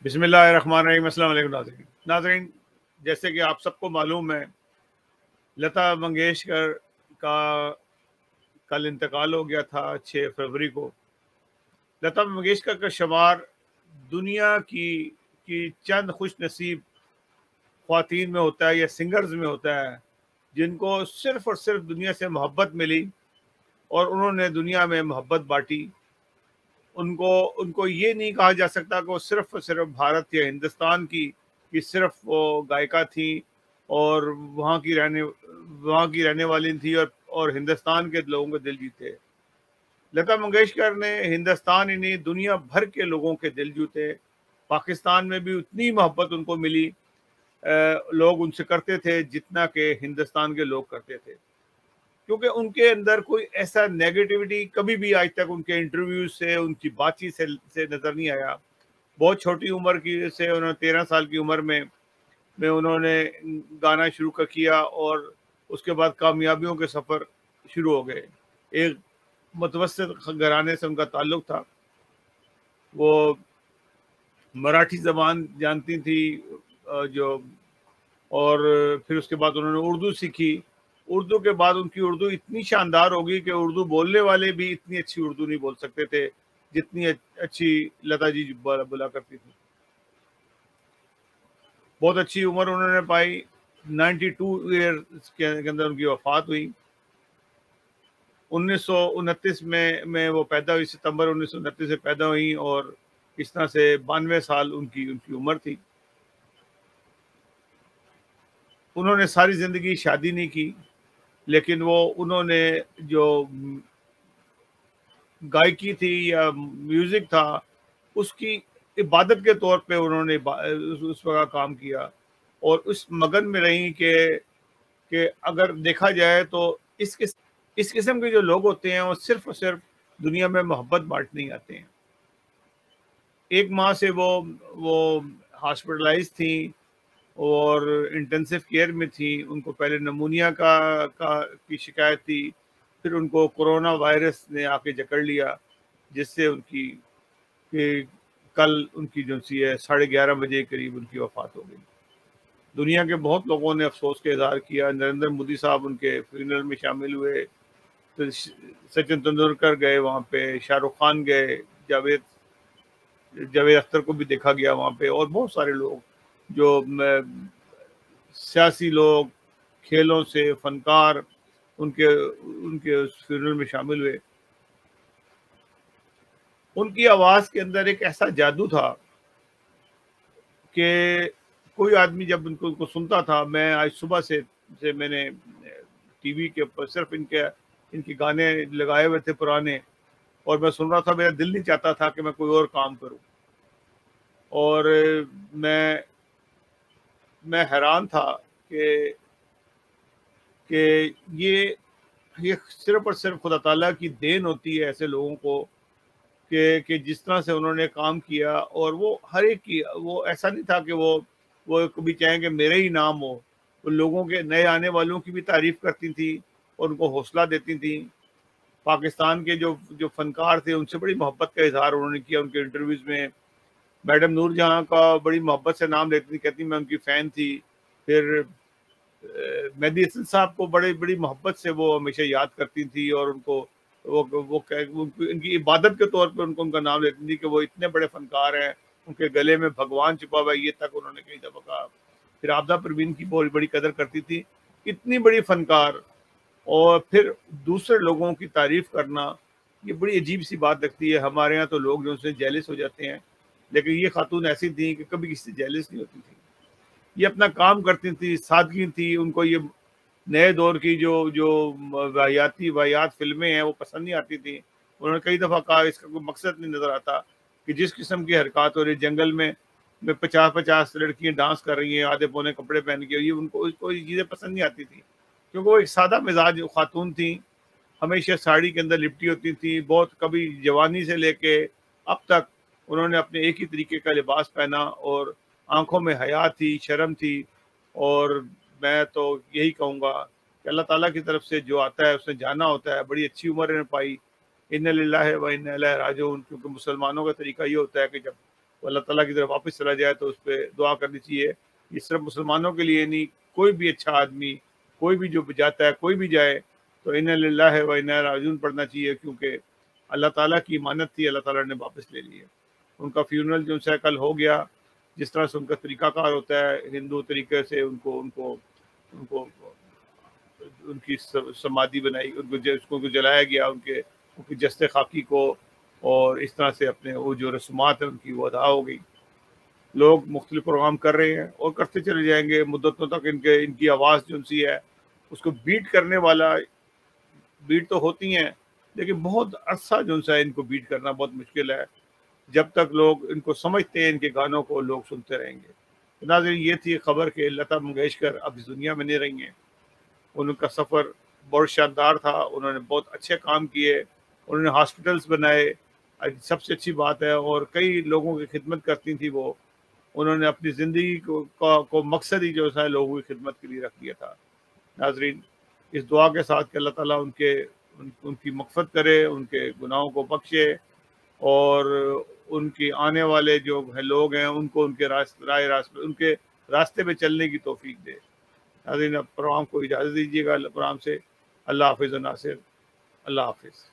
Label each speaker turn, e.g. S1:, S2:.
S1: अस्सलाम वालेकुम नाज़रीन। नाज़रीन, जैसे कि आप सबको मालूम है, लता मंगेशकर का कल इंतकाल हो गया था छः फरवरी को। लता मंगेशकर का शुमार दुनिया की की चंद खुश नसीब खातन में होता है या सिंगर्स में होता है, जिनको सिर्फ़ और सिर्फ़ दुनिया से मोहब्बत मिली और उन्होंने दुनिया में मोहब्बत बांटी। उनको उनको ये नहीं कहा जा सकता कि वो सिर्फ़ सिर्फ़ भारत या हिंदुस्तान की, कि सिर्फ़ वो गायिका थी और वहाँ की रहने, वहाँ की रहने वाली थी और और हिंदुस्तान के लोगों के दिल जीते। लता मंगेशकर ने हिंदुस्तान ही नहीं दुनिया भर के लोगों के दिल जीते। पाकिस्तान में भी उतनी मोहब्बत उनको मिली। लोग उनसे करते थे जितना के हिंदुस्तान के लोग करते थे। क्योंकि उनके अंदर कोई ऐसा नेगेटिविटी कभी भी आज तक उनके इंटरव्यू से उनकी बातचीत से, से नज़र नहीं आया। बहुत छोटी उम्र की से उन्होंने तेरह साल की उम्र में में उन्होंने गाना शुरू कर किया और उसके बाद कामयाबियों के सफ़र शुरू हो गए। एक मतवसत घराने से उनका ताल्लुक था। वो मराठी ज़बान जानती थी जो और फिर उसके बाद उन्होंने उर्दू सीखी। उर्दू के बाद उनकी उर्दू इतनी शानदार होगी कि उर्दू बोलने वाले भी इतनी अच्छी उर्दू नहीं बोल सकते थे, जितनी अच्छी लता जी बोला करती थी। बहुत अच्छी उम्र उन्होंने पाई। 92 ईयर के अंदर उनकी वफात हुई। उन्नीस सौ उनतीस में में वो पैदा हुई, सितंबर उन्नीस सौ उनतीस से पैदा हुई और इस तरह से बानवे साल उनकी उनकी उम्र थी। उन्होंने सारी ज़िंदगी शादी नहीं की। लेकिन वो उन्होंने जो गायकी थी या म्यूज़िक था, उसकी इबादत के तौर पे उन्होंने उस वक्त काम किया। और उस मगन में रही कि कि अगर देखा जाए तो इस किस, इस किस्म के जो लोग होते हैं, वो सिर्फ़ और सिर्फ़ दुनिया में मोहब्बत बांटने आते हैं। एक माह से वो वो हॉस्पिटलाइज थी और इंटेंसिव केयर में थी, उनको पहले नमूनिया का का, की शिकायत थी, फिर उनको कोरोना वायरस ने आके जकड़ लिया, जिससे उनकी, कि कल उनकी जो सी है, साढ़े ग्यारह बजे करीब उनकी वफात हो गई। दुनिया के बहुत लोगों ने अफसोस का इजहार किया। नरेंद्र मोदी साहब उनके फ्यूनरल में शामिल हुए। तो सचिन तेंदुलकर गए वहाँ पे, शाहरुख खान गए, जावेद जावेद अख्तर को भी देखा गया वहाँ पे, और बहुत सारे लोग जो सियासी लोग, खेलों से फनकार उनके उनके उस फ्यूनरल में शामिल हुए। उनकी आवाज़ के अंदर एक ऐसा जादू था कि कोई आदमी जब उनको उनको सुनता था, मैं आज सुबह से से मैंने टीवी के ऊपर सिर्फ़ इनके इनके गाने लगाए हुए थे पुराने, और मैं सुन रहा था, मेरा दिल नहीं चाहता था कि मैं कोई और काम करूँ। और मैं मैं हैरान था कि कि ये ये सिर्फ़ और सिर्फ़ खुदा ताला की देन होती है ऐसे लोगों को कि कि जिस तरह से उन्होंने काम किया और वो हर एक की, वो ऐसा नहीं था कि वो वो कभी चाहें कि मेरे ही नाम हो। वो लोगों के नए आने वालों की भी तारीफ़ करती थी और उनको हौसला देती थी। पाकिस्तान के जो जो फनकार थे उनसे बड़ी मोहब्बत का इजहार उन्होंने किया उनके इंटरव्यूज़ में। मैडम नूर जहाँ का बड़ी मोहब्बत से नाम लेती थी, कहती मैं उनकी फ़ैन थी। फिर मेहदी हसन साहब को बड़े, बड़ी मोहब्बत से वो हमेशा याद करती थी और उनको, वो वो उनकी इबादत के तौर पे उनको उनका नाम लेती थी कि वो इतने बड़े फनकार हैं, उनके गले में भगवान छिपा हुआ ये तक उन्होंने कई दफ़ा कहा फिर आपदा परवीन की बहुत बड़ी कदर करती थी, इतनी बड़ी फनकार। और फिर दूसरे लोगों की तारीफ़ करना, ये बड़ी अजीब सी बात लगती है। हमारे यहाँ तो लोग जो उनसे जेलिस हो जाते हैं। लेकिन ये खातून ऐसी थी कि कभी किसी जेलिस नहीं होती थी। ये अपना काम करती थी, सादगी थी, उनको ये नए दौर की जो जो वाहियाती, वाहियात फ़िल्में हैं, वो पसंद नहीं आती थी। उन्होंने कई दफ़ा कहा, इसका कोई मकसद नहीं नज़र आता कि जिस किस्म की हरकत हो रही, जंगल में में पचास पचास लड़कियाँ डांस कर रही हैं, आधे पौने कपड़े पहन के, ये उनको, उसको ये चीज़ें पसंद नहीं आती थी। क्योंकि वो एक सादा मिजाज खातून थी। हमेशा साड़ी के अंदर लिपटी होती थी, बहुत कभी जवानी से लेके अब तक उन्होंने अपने एक ही तरीके का लिबास पहना और आँखों में हया थी, शर्म थी और मैं तो यही कहूँगा कि अल्लाह ताला की तरफ़ से जो आता है, उसने जाना होता है, बड़ी अच्छी उम्र ने पाई। इन ला है व इन राजून क्योंकि मुसलमानों का तरीका ये होता है कि जब वो अल्लाह ताला की तरफ़ वापस चला जाए तो उस पर दुआ करनी चाहिए। ये सिर्फ़ मुसलमानों के लिए नहीं, कोई भी अच्छा आदमी, कोई भी जो जाता है, कोई भी जाए तो इन है व इन राजून पढ़ना चाहिए, क्योंकि अल्लाह ताला की इमानत थी, अल्लाह ताला ने वापस ले ली है। उनका फ्यूनरल जो है कल हो गया। जिस तरह से उनका तरीकाकार होता है, हिंदू तरीके से उनको उनको उनको, उनकी समाधि बनाई, उनको उसको जलाया गया, उनके, उनकी जस्ते खाकी को और इस तरह से अपने वो जो रस्मात हैं उनकी वो अदा हो गई। लोग मुख्तलिफ़ प्रोग्राम कर रहे हैं और करते चले जाएँगे। मुद्दतों तक इनके, इनकी आवाज़ जो सी है, उसको बीट करने वाला बीट तो होती हैं, लेकिन बहुत अरसा जो सा इनको बीट करना बहुत मुश्किल है। जब तक लोग इनको समझते हैं इनके गानों को लोग सुनते रहेंगे। तो नाजिन ये थी खबर कि लता मंगेशकर अब इस दुनिया में नहीं रही हैं उनका सफ़र बहुत शानदार था उन्होंने बहुत अच्छे काम किए उन्होंने हॉस्पिटल्स बनाए सबसे अच्छी बात है और कई लोगों की खिदमत करती थी वो। उन्होंने अपनी ज़िंदगी को, को मकसद ही जो है लोगों की खिदमत के लिए रख दिया था। नाजरीन इस दुआ के साथ कि अल्लाह ताला उनके उन, उनकी मकफत करे उनके गुनाहों को बख्शे और उनकी आने वाले जो है लोग हैं, उनको उनके रास्ते राय रास्ते उनके रास्ते पे चलने की तोफीक दे। नाजीन प्रोग्राम को इजाज़त दीजिएगा प्रोग्राम से। अल्लाह हाफिज़ नासिर। अल्लाह हाफिज़।